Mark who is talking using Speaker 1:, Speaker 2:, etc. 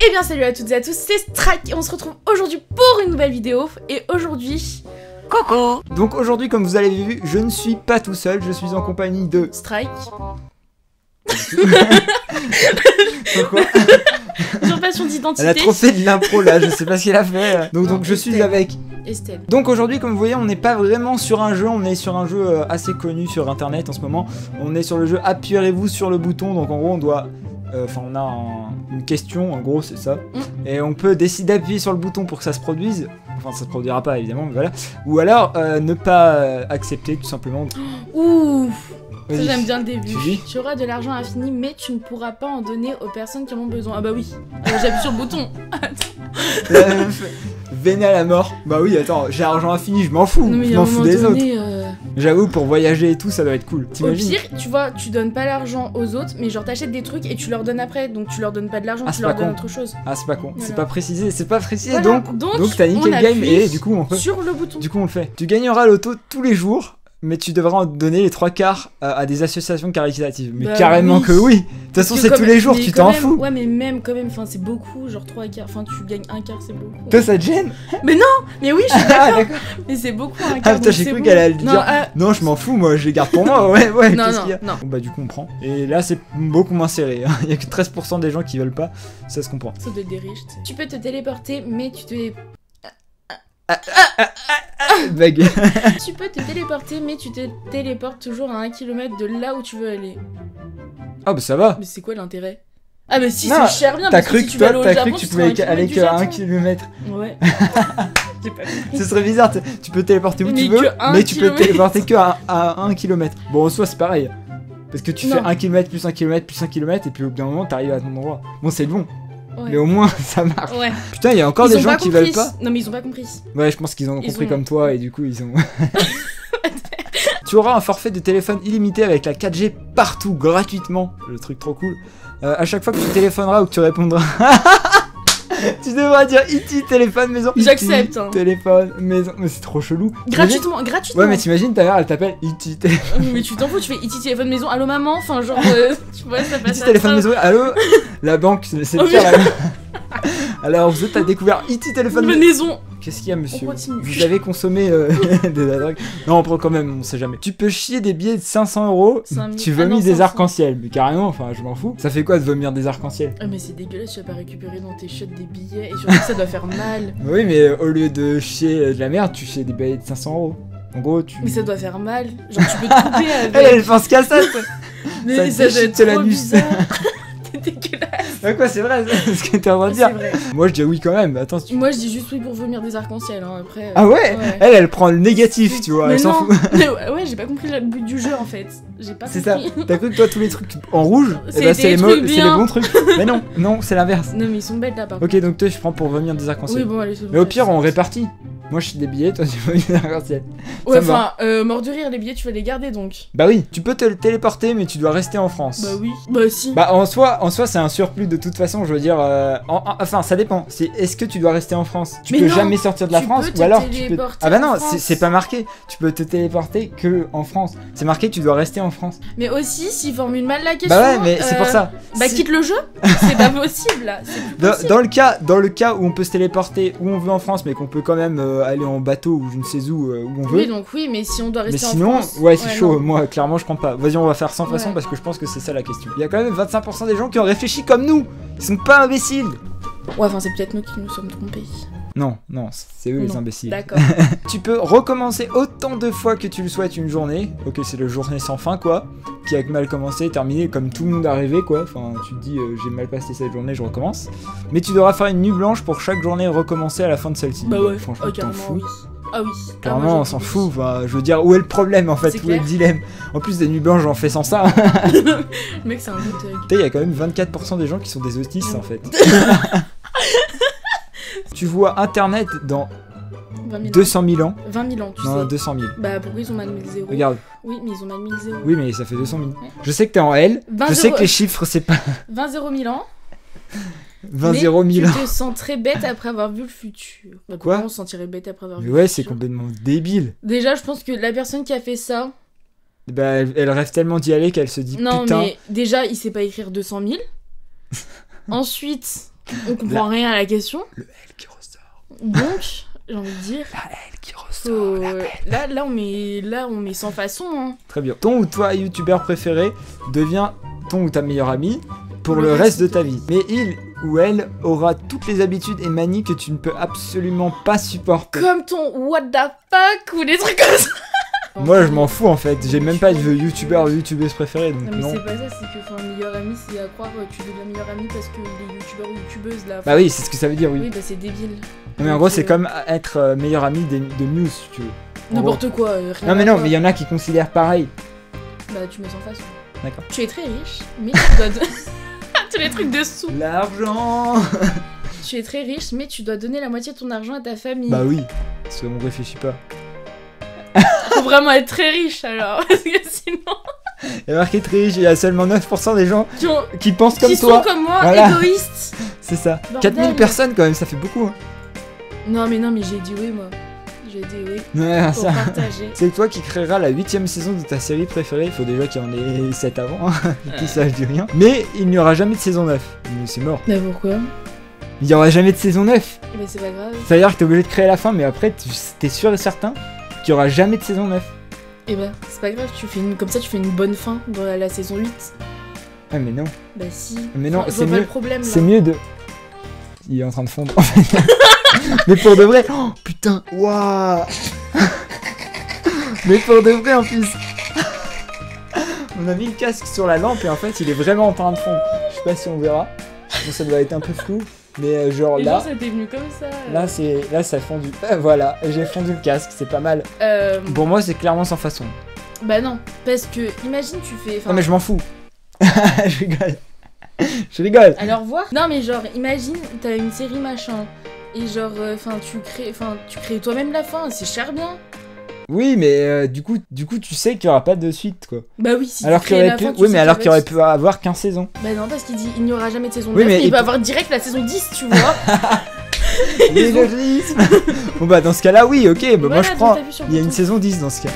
Speaker 1: Eh bien salut à toutes et à tous, c'est Strike et on se retrouve aujourd'hui pour une nouvelle vidéo. Et aujourd'hui...
Speaker 2: Coucou Donc aujourd'hui comme vous avez vu, je ne suis pas tout seul, je suis en compagnie de...
Speaker 1: Strike
Speaker 2: Pourquoi
Speaker 1: Usurpation d'identité
Speaker 2: Elle a trop fait de l'impro là, je sais pas ce qu'elle a fait. Donc, donc je suis avec...
Speaker 1: Estelle.
Speaker 2: Donc aujourd'hui comme vous voyez on n'est pas vraiment sur un jeu, on est sur un jeu euh, assez connu sur internet en ce moment. On est sur le jeu appuyez-vous sur le bouton, donc en gros on doit... euh, Enfin on a un- une question, en gros c'est ça.
Speaker 1: Mm.
Speaker 2: Et on peut décider d'appuyer sur le bouton pour que ça se produise. Enfin ça se produira pas évidemment, mais voilà. Ou alors euh, ne pas euh, accepter tout simplement.
Speaker 1: Ouh Ça
Speaker 2: Vas-y.
Speaker 1: j'aime bien le début.
Speaker 2: Tu
Speaker 1: auras de l'argent infini mais tu ne pourras pas en donner aux personnes qui en ont besoin. Ah bah oui, j'appuie sur le bouton.
Speaker 2: La Vénale à mort. Bah oui attends, j'ai argent infini, je m'en fous.
Speaker 1: Non mais
Speaker 2: je m'en fous des autres.
Speaker 1: donné... euh,
Speaker 2: J'avoue pour voyager et tout ça doit être cool.
Speaker 1: Au pire, tu vois, tu donnes pas l'argent aux autres, mais genre t'achètes des trucs et tu leur donnes après, donc tu leur donnes pas de l'argent,
Speaker 2: Ah,
Speaker 1: tu leur donnes
Speaker 2: con.
Speaker 1: autre chose.
Speaker 2: Ah c'est pas con, c'est pas précisé, c'est pas précisé
Speaker 1: Voilà,
Speaker 2: donc
Speaker 1: donc,
Speaker 2: donc t'as niqué le game et du coup on peut
Speaker 1: Sur le bouton.
Speaker 2: du coup on le fait. Tu gagneras l'auto tous les jours mais tu devras en donner les trois quarts à, à des associations caritatives. Mais
Speaker 1: Bah
Speaker 2: carrément
Speaker 1: oui.
Speaker 2: que oui. De toute façon c'est tous les jours,
Speaker 1: mais
Speaker 2: tu t'en fous.
Speaker 1: Ouais, mais même quand même, enfin c'est beaucoup, genre 3 quarts, enfin tu gagnes un quart, c'est beaucoup.
Speaker 2: Toi ça te gêne?
Speaker 1: Mais oui, je suis
Speaker 2: Ah
Speaker 1: d'accord, mais c'est beaucoup un
Speaker 2: Ah
Speaker 1: quart.
Speaker 2: putain
Speaker 1: donc
Speaker 2: j'ai cru qu'elle allait
Speaker 1: Non,
Speaker 2: dire
Speaker 1: ah,
Speaker 2: non je m'en fous moi je les garde pour moi ouais ouais
Speaker 1: non, non,
Speaker 2: y a?
Speaker 1: non.
Speaker 2: Bon bah du coup on prend. Et là c'est beaucoup moins serré. hein. Il y a que 13% des gens qui veulent pas, ça se comprend.
Speaker 1: Ça doit être des riches. Tu peux te téléporter, mais tu te...
Speaker 2: Vague.
Speaker 1: tu peux te téléporter, mais tu te téléportes toujours à 1 km de là où tu veux aller.
Speaker 2: Ah bah ça va.
Speaker 1: Mais c'est quoi l'intérêt? Ah mais si, c'est cher bien,
Speaker 2: T'as
Speaker 1: parce que
Speaker 2: cru
Speaker 1: si tu
Speaker 2: toi cru que tu pouvais
Speaker 1: à un
Speaker 2: aller
Speaker 1: kilomètre
Speaker 2: qu'à 1
Speaker 1: Japon.
Speaker 2: km.
Speaker 1: Ouais.
Speaker 2: Ce serait bizarre, tu peux téléporter où
Speaker 1: Mais
Speaker 2: tu veux,
Speaker 1: un
Speaker 2: mais tu peux
Speaker 1: kilomètre.
Speaker 2: téléporter que à, à 1 km. Bon, en soi, c'est pareil. Parce que tu
Speaker 1: Non.
Speaker 2: fais 1 km plus 1 km plus 1 km, et puis au bout d'un moment, t'arrives à ton endroit. Bon, c'est bon,
Speaker 1: Ouais.
Speaker 2: mais au moins, ça marche.
Speaker 1: Ouais.
Speaker 2: Putain, il y a encore
Speaker 1: Ils
Speaker 2: des gens qui
Speaker 1: compris.
Speaker 2: veulent pas.
Speaker 1: Non mais ils ont pas compris.
Speaker 2: Ouais, je pense qu'ils ont
Speaker 1: Ils
Speaker 2: compris
Speaker 1: ont-
Speaker 2: comme toi, et du coup, ils ont. tu auras un forfait de téléphone illimité avec la 4G partout, gratuitement. Le truc trop cool. Euh, à chaque fois que tu téléphoneras ou que tu répondras. tu devras dire E.T. téléphone maison. E.T.,
Speaker 1: J'accepte, hein.
Speaker 2: Téléphone maison. Mais c'est trop chelou.
Speaker 1: Gratuitement, gratuitement.
Speaker 2: Ouais, mais t'imagines ta mère, elle t'appelle E.T. téléphone.
Speaker 1: mais tu t'en fous, tu fais IT téléphone maison, allô maman, enfin genre, euh, tu vois, ça passe à
Speaker 2: téléphone maison, allô La banque, c'est
Speaker 1: Oh,
Speaker 2: pire. Alors, vous êtes à découvert E.T. téléphone
Speaker 1: Téléphone
Speaker 2: maison. Qu'est-ce qu'il y a, monsieur
Speaker 1: On continue.
Speaker 2: Vous avez consommé euh, de la drogue Non, on prend quand même, on sait jamais. Tu peux chier des billets de 500 euros.
Speaker 1: 5000.
Speaker 2: Tu
Speaker 1: Ah
Speaker 2: vomis des
Speaker 1: 500.
Speaker 2: arcs-en-ciel. Mais carrément, enfin, je m'en fous. Ça fait quoi de vomir des arcs-en-ciel
Speaker 1: Ah mais c'est dégueulasse, tu vas pas récupérer dans tes chiottes des billets, et surtout ça doit faire mal.
Speaker 2: Oui, mais euh, au lieu de chier euh, de la merde, tu chies des billets de 500 euros. En gros, tu.
Speaker 1: Mais ça doit faire mal. Genre tu peux te couper avec.
Speaker 2: Elle, elle pense qu'à ça. toi.
Speaker 1: mais
Speaker 2: ça
Speaker 1: ça, doit être trop
Speaker 2: l'anus.
Speaker 1: bizarre.
Speaker 2: Ouais, quoi, c'est vrai, c'est ce que t'es en train de dire.
Speaker 1: vrai.
Speaker 2: Moi, je dis oui quand même. Attends, tu.
Speaker 1: Moi je dis juste oui pour vomir des arcs-en-ciel, hein, après. euh,
Speaker 2: Ah ouais, Elle, elle prend le négatif, tu vois.
Speaker 1: Mais
Speaker 2: Elle s'en fout.
Speaker 1: Mais ouais, j'ai pas compris le but du jeu en fait. J'ai pas
Speaker 2: C'est ça. T'as cru que toi, tous les trucs en rouge, eh
Speaker 1: C'est
Speaker 2: ben, c'est
Speaker 1: des
Speaker 2: les, bons trucs. Mais non, non, c'est l'inverse.
Speaker 1: Non mais ils sont bêtes là par
Speaker 2: Ok, donc toi, je prends pour vomir des arcs-en-ciel.
Speaker 1: Oui bon allez.
Speaker 2: Mais au pire, on répartit. Moi, je suis des billets, toi, tu.
Speaker 1: Ouais
Speaker 2: ça me va.
Speaker 1: enfin, euh, mort de rire, les billets tu vas les garder donc.
Speaker 2: Bah oui, tu peux te le téléporter, mais tu dois rester en France.
Speaker 1: Bah oui. Bah si.
Speaker 2: Bah en soi, en soi c'est un surplus de toute façon, je veux dire. euh, en- en- enfin, ça dépend. C'est est-ce que tu dois rester en France? Tu
Speaker 1: Mais
Speaker 2: peux
Speaker 1: non,
Speaker 2: jamais sortir de la
Speaker 1: tu
Speaker 2: France
Speaker 1: peux
Speaker 2: ou alors tu peux.
Speaker 1: téléporter
Speaker 2: Ah bah
Speaker 1: en
Speaker 2: non,
Speaker 1: France.
Speaker 2: c'est- c'est pas marqué. Tu peux te téléporter que en France. C'est marqué tu dois rester en France.
Speaker 1: Mais aussi s'ils formulent mal la question.
Speaker 2: Bah ouais, mais c'est pour
Speaker 1: euh,
Speaker 2: ça.
Speaker 1: Bah
Speaker 2: Si-
Speaker 1: quitte le jeu. C'est pas possible là. C'est plus
Speaker 2: Dans,
Speaker 1: possible.
Speaker 2: dans le cas, dans le cas où on peut se téléporter où on veut en France, mais qu'on peut quand même euh, aller en bateau ou je ne sais où euh, où on veut.
Speaker 1: Oui donc oui mais si on doit
Speaker 2: mais
Speaker 1: rester
Speaker 2: sinon,
Speaker 1: en France.
Speaker 2: ouais, c'est chaud.
Speaker 1: non.
Speaker 2: Moi, clairement, je compte pas. Vas-y, on va faire sans façon
Speaker 1: Ouais.
Speaker 2: parce que je pense que c'est ça la question. Il y a quand même 25% des gens qui ont réfléchi comme nous. Ils sont pas imbéciles.
Speaker 1: Ouais enfin c'est peut-être nous qui nous sommes trompés.
Speaker 2: Non, non, c'est eux les imbéciles.
Speaker 1: D'accord.
Speaker 2: Tu peux recommencer autant de fois que tu le souhaites une journée. Ok, c'est le journée sans fin, quoi. Qui a mal commencé, terminé, comme tout le monde a rêvé, quoi. Enfin, tu te dis, euh, j'ai mal passé cette journée, je recommence. Mais tu devras faire une nuit blanche pour chaque journée recommencer à la fin de celle-ci.
Speaker 1: bah ouais.
Speaker 2: Franchement,
Speaker 1: Oh,
Speaker 2: tu t'en fous.
Speaker 1: oui. Ah oui. Ah, moi,
Speaker 2: on s'en fout. Enfin, je veux dire, où est le problème en fait Où est le dilemme? En plus, des nuits blanches, j'en fais sans ça.
Speaker 1: Le mec c'est un.
Speaker 2: Putain, il y a quand même 24% des gens qui sont des autistes en fait. Tu vois Internet dans
Speaker 1: 20 000 ans.
Speaker 2: 200 000 ans.
Speaker 1: 20 000 ans tu
Speaker 2: Non,
Speaker 1: sais.
Speaker 2: 200 000.
Speaker 1: Bah pourquoi ils ont mal mis le zéro
Speaker 2: Regarde.
Speaker 1: Oui mais ils ont mal mis le zéro.
Speaker 2: Oui, mais ça fait 200 000.
Speaker 1: Ouais.
Speaker 2: Je sais que t'es en L.
Speaker 1: 20
Speaker 2: Je sais que les chiffres, c'est pas
Speaker 1: 20 000 000 ans.
Speaker 2: 20
Speaker 1: mais
Speaker 2: 000
Speaker 1: Tu
Speaker 2: ans.
Speaker 1: te sens très bête après avoir vu le futur. Bah,
Speaker 2: Quoi
Speaker 1: on se sentirait bête après avoir
Speaker 2: Mais
Speaker 1: vu
Speaker 2: ouais,
Speaker 1: le
Speaker 2: c'est
Speaker 1: futur
Speaker 2: complètement débile.
Speaker 1: Déjà, je pense que la personne qui a fait ça.
Speaker 2: Bah, elle, elle rêve tellement d'y aller qu'elle se dit
Speaker 1: Non,
Speaker 2: putain.
Speaker 1: mais déjà, il sait pas écrire 200 000. Ensuite, On comprend rien à la question.
Speaker 2: Le L qui ressort.
Speaker 1: Donc, j'ai envie de dire.
Speaker 2: La L qui ressort.
Speaker 1: faut-
Speaker 2: la L.
Speaker 1: Là, là, on met, là, on met sans façon. Hein.
Speaker 2: Très bien. Ton ou toi youtubeur préféré devient ton ou ta meilleure amie pour
Speaker 1: Le
Speaker 2: le
Speaker 1: reste
Speaker 2: de ta vie. Mais il ou elle aura toutes les habitudes et manies que tu ne peux absolument pas supporter.
Speaker 1: Comme ton what the fuck ou des trucs comme ça.
Speaker 2: Moi je m'en fous en fait, j'ai même pas de youtubeur ou youtubeuse préférée donc
Speaker 1: Non, mais c'est pas ça, c'est que enfin, meilleur ami, c'est à croire que tu deviens meilleur ami parce que les youtubeurs ou youtubeuses là.
Speaker 2: Bah oui, c'est ce que ça veut dire, oui.
Speaker 1: Oui, bah c'est débile.
Speaker 2: mais en gros, c'est
Speaker 1: euh,
Speaker 2: comme être euh, meilleur ami des- de News si tu veux.
Speaker 1: N'importe quoi, euh, rien
Speaker 2: Non mais
Speaker 1: à
Speaker 2: non,
Speaker 1: voir.
Speaker 2: mais il y en a qui considèrent pareil.
Speaker 1: Bah tu mets sans façon.
Speaker 2: D'accord.
Speaker 1: Tu es très riche, mais tu dois. don- Tous les trucs de sous.
Speaker 2: L'argent
Speaker 1: Tu es très riche, mais tu dois donner la moitié de ton argent à ta famille.
Speaker 2: Bah oui, parce qu'on réfléchit pas.
Speaker 1: Faut vraiment être très riche alors, parce que sinon.
Speaker 2: Il y a marqué très riche, il y a seulement 9% des gens
Speaker 1: Qui, ont-
Speaker 2: qui pensent comme
Speaker 1: qui
Speaker 2: toi.
Speaker 1: sont comme moi,
Speaker 2: Voilà.
Speaker 1: égoïstes.
Speaker 2: C'est ça.
Speaker 1: Bordel.
Speaker 2: 4000 personnes quand même, ça fait beaucoup. Hein.
Speaker 1: Non, mais non, mais j'ai dit oui, moi. J'ai dit oui.
Speaker 2: Ouais,
Speaker 1: Pour
Speaker 2: ça.
Speaker 1: partager.
Speaker 2: C'est toi qui créeras la huitième saison de ta série préférée. Il faut déjà qu'il y en ait 7 avant. hein. Je dis rien. Mais il n'y aura jamais de saison 9. Mais c'est mort.
Speaker 1: Mais pourquoi?
Speaker 2: Il n'y aura jamais de saison 9.
Speaker 1: Mais c'est pas grave.
Speaker 2: C'est-à-dire que t'es obligé de créer la fin, mais après, t'es sûr et certain? Qu'il n'y aura jamais de saison 9.
Speaker 1: Et bah, c'est pas grave, tu fais une... comme ça, tu fais une bonne fin dans la, la saison 8.
Speaker 2: Ah, mais non.
Speaker 1: Bah si.
Speaker 2: Mais non,
Speaker 1: Enfin,
Speaker 2: c'est mieux. C'est mieux de. Il est en train de fondre. mais pour de vrai. Oh putain. Waouh. mais pour de vrai en plus. On a mis le casque sur la lampe et en fait il est vraiment en train de fondre. Je sais pas si on verra. Bon, ça doit être un peu flou. Mais euh, genre
Speaker 1: Et
Speaker 2: là.
Speaker 1: genre, ça t'est venu comme ça. euh.
Speaker 2: Là c'est là ça a fondu. Euh, voilà, j'ai fondu le casque, c'est pas mal.
Speaker 1: Euh,
Speaker 2: Pour moi c'est clairement sans façon.
Speaker 1: Bah non, parce que imagine tu fais. enfin,
Speaker 2: Non mais je m'en fous. je rigole. Je rigole.
Speaker 1: Alors voir Non mais genre imagine t'as une série machin et genre enfin tu crées enfin tu crées toi-même la fin, c'est cher bien.
Speaker 2: Oui mais euh, du coup du coup tu sais qu'il y aura pas de suite quoi.
Speaker 1: Bah oui si
Speaker 2: alors
Speaker 1: tu
Speaker 2: qu'il
Speaker 1: crées
Speaker 2: aurait
Speaker 1: la
Speaker 2: pu
Speaker 1: fin, tu
Speaker 2: oui
Speaker 1: sais
Speaker 2: mais alors
Speaker 1: qu'il
Speaker 2: qu'il
Speaker 1: y
Speaker 2: aurait
Speaker 1: aura-
Speaker 2: pu avoir 15 saisons.
Speaker 1: Bah non parce qu'il dit il n'y aura jamais de saison
Speaker 2: Oui,
Speaker 1: 9,
Speaker 2: mais
Speaker 1: il
Speaker 2: et
Speaker 1: va avoir direct la saison 10 tu vois.
Speaker 2: L'égoïsme Bon bah dans ce cas là oui ok bah moi
Speaker 1: Voilà,
Speaker 2: je
Speaker 1: donc
Speaker 2: prends
Speaker 1: sur le
Speaker 2: Il y a une
Speaker 1: bouton.
Speaker 2: saison 10 dans ce cas